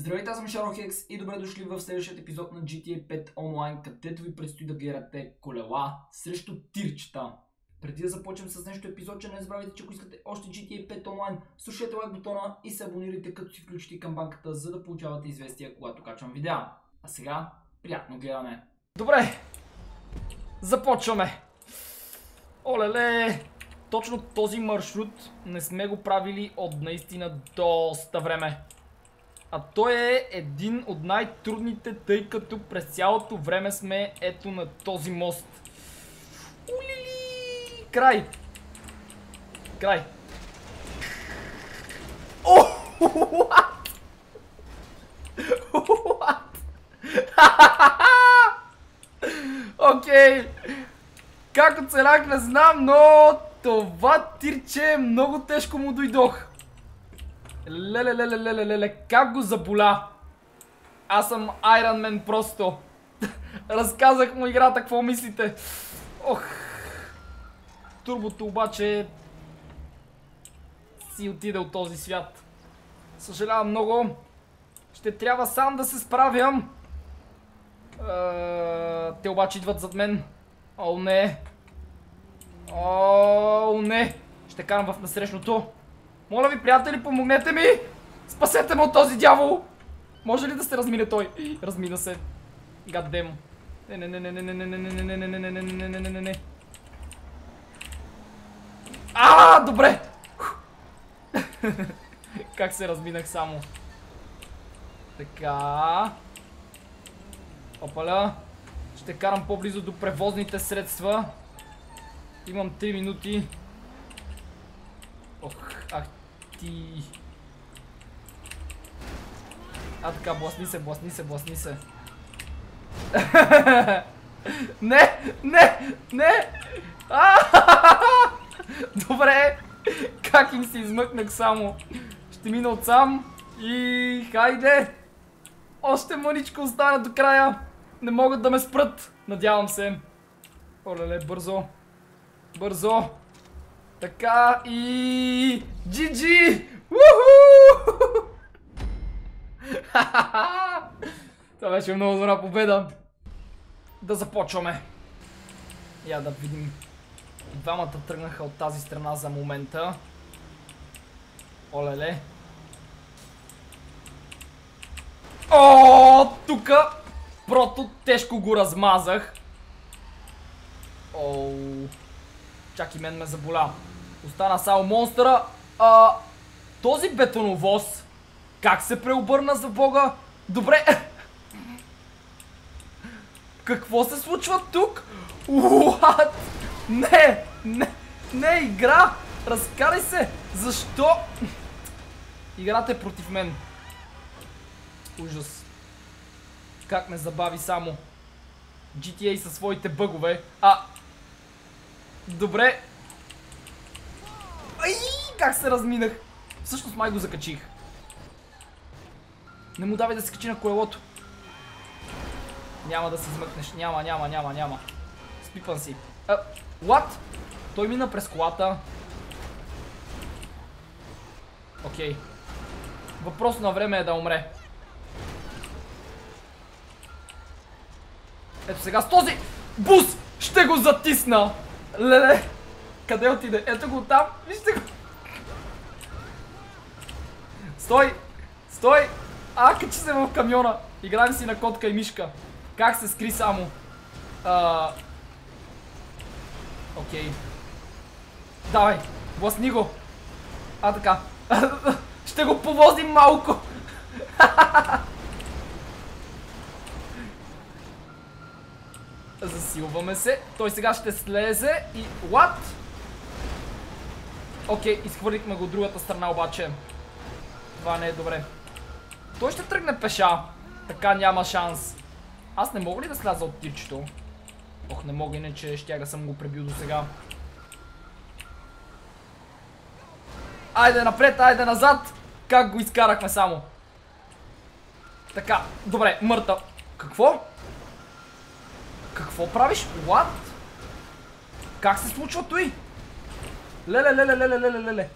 Здравейте, аз съм Шарохекс и добре дошли в следващия епизод на GTA 5 онлайн, където ви предстои да гледате колела срещу тирчета. Преди да започнем с нещо епизодче, не забравяйте, че ако искате още GTA 5 онлайн, слушайте лайк бутона и се абонирайте като си включите камбанката, за да получавате известия, когато качвам видеа. А сега, приятно гледане! Добре, започваме! Олеле! Точно този маршрут не сме го правили от наистина доста време. А той е един от най-трудните, тъй като през цялото време сме ето на този мост. Улили! Край! Край! О! Окей! Как оцелях не знам, но това тирче много тежко му дойдох. Леле, леле, леле, леле, как го заболя? Аз съм Man просто. Разказах му играта, какво мислите? Ох. Турбото обаче си отиде от този свят. Съжалявам много. Ще трябва сам да се справям. те обаче идват зад мен. О, не. О, не. Ще карам в насрещното. Моля ви, приятели, помогнете ми! Спасете ме от този дявол! Може ли да се размине той? Размина се. Гаддем. Не, не, не, не, не, не, не, не, не, не, не, не, не, не, не, не, не, не. А, добре! Как се разминах само. Така. Опаля. Ще карам по-близо до превозните средства. Имам 3 минути. Ох, ти. А така, бласни се, бласни се, бласни се. не, не, не! Добре, как им се измъкнах само. Ще мина отсам и хайде. Още мъничко остана до края. Не могат да ме спрат, надявам се. Олеле, бързо. Бързо. Така и... GG! Уху! Това беше много добра победа. Да започваме. Я да видим. Двамата тръгнаха от тази страна за момента. Олеле. О, тука прото тежко го размазах. Оу. Чак и мен ме заболя. Остана само монстъра. А, този бетоновоз, как се преобърна за бога? Добре. Какво се случва тук? What? Не, не, не, игра. Разкарай се. Защо? Играта е против мен. Ужас. Как ме забави само. GTA със своите бъгове. А, Добре. Ай, как се разминах. Всъщност май го закачих. Не му давай да се качи на колелото. Няма да се измъкнеш. Няма, няма, няма, няма. Спипан си. А, what? Той мина през колата. Окей. Въпрос на време е да умре. Ето сега с този бус ще го затисна. Леле! Къде отиде? Ето го там. Вижте го. Стой! Стой! А, качи се в камиона. Играем си на котка и мишка. Как се скри само? А... Окей. Давай, бласни го. А, така. Ще го повозим малко. Засилваме се. Той сега ще слезе и... What? Окей, изхвърлихме го от другата страна обаче. Това не е добре. Той ще тръгне пеша. Така няма шанс. Аз не мога ли да сляза от тирчето? Ох, не мога, иначе ще да съм го пребил до сега. Айде напред, айде назад! Как го изкарахме само? Така, добре, мъртъв. Какво? Какво правиш? What? Как се случва той? Леле, леле, леле, леле, леле.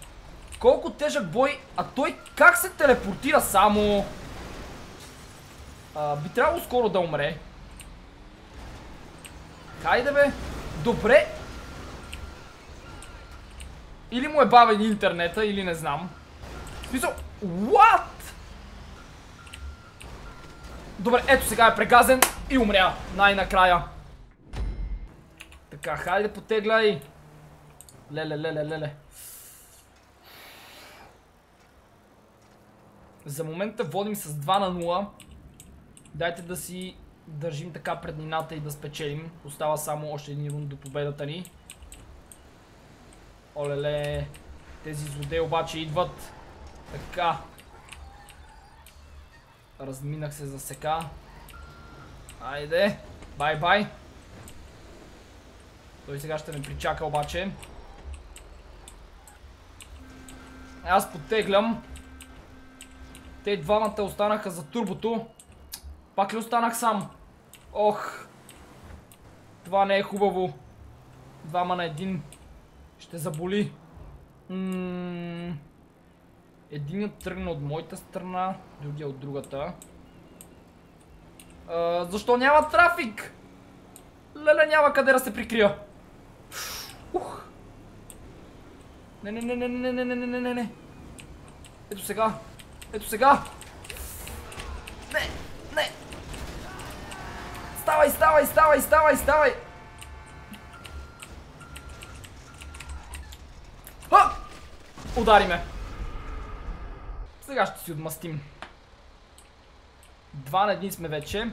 Колко тежък бой, а той как се телепортира само? А, би трябвало скоро да умре. Хайде бе! Добре! Или му е бавен интернета, или не знам. Смисъл, what? Добре, ето сега е прегазен и умря. Най-накрая. Така, хайде потегляй. Леле, леле, леле. За момента водим с 2 на 0. Дайте да си държим така преднината и да спечелим. Остава само още един рунд до победата ни. Олеле. Тези злодеи обаче идват. Така. Разминах се за сега. Айде. Бай-бай. Той сега ще ме причака обаче. Аз потеглям. Те двамата останаха за турбото. Пак ли останах сам? Ох. Това не е хубаво. Двама на един. Ще заболи. Единият тръгна от моята страна, другия от другата. Защо няма трафик? Леле, няма къде да се прикрия. Не, не, не, не, не, не, не, не, не, не. Ето сега. Ето сега. Не, не. Ставай, ставай, ставай, ставай, ставай. А! Удари ме. Сега ще си отмъстим. Два на един сме вече.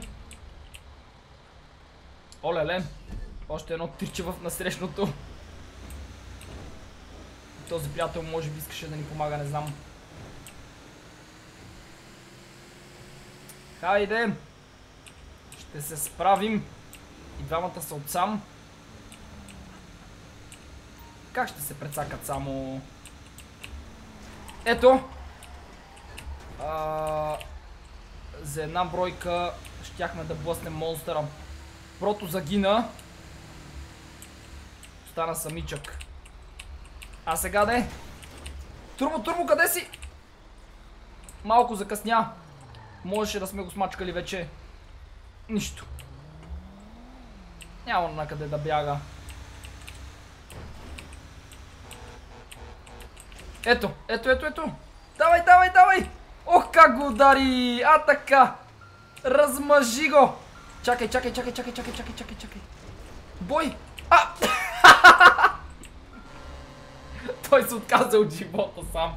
Олеле. Още едно тирче в насрещното. Този приятел може би искаше да ни помага, не знам. Хайде! Ще се справим. И двамата са отсам. Как ще се прецакат само... Ето! А... За една бройка щяхме да блъснем монстъра. Прото загина. Остана самичък. А сега де? Турбо, турбо, къде си? Малко закъсня. Можеше да сме го смачкали вече. Нищо. Няма на къде да бяга. Ето, ето, ето, ето. Давай, давай, давай. Ох, как го удари. А, така. Размъжи го. Чакай, чакай, чакай, чакай, чакай, чакай, чакай, чакай. Бой. А! Той се отказа от живота сам.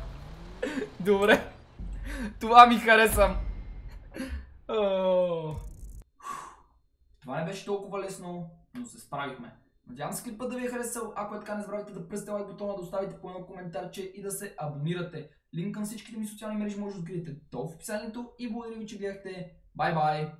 Добре. Това ми харесвам. Това не беше толкова лесно, но се справихме. Надявам се клипът да ви е харесал. Ако е така, не забравяйте да пръсте лайк бутона, да оставите по едно коментарче и да се абонирате. Линк към всичките ми социални мрежи може да откриете долу в описанието и благодаря ви, че гледахте. Бай бай!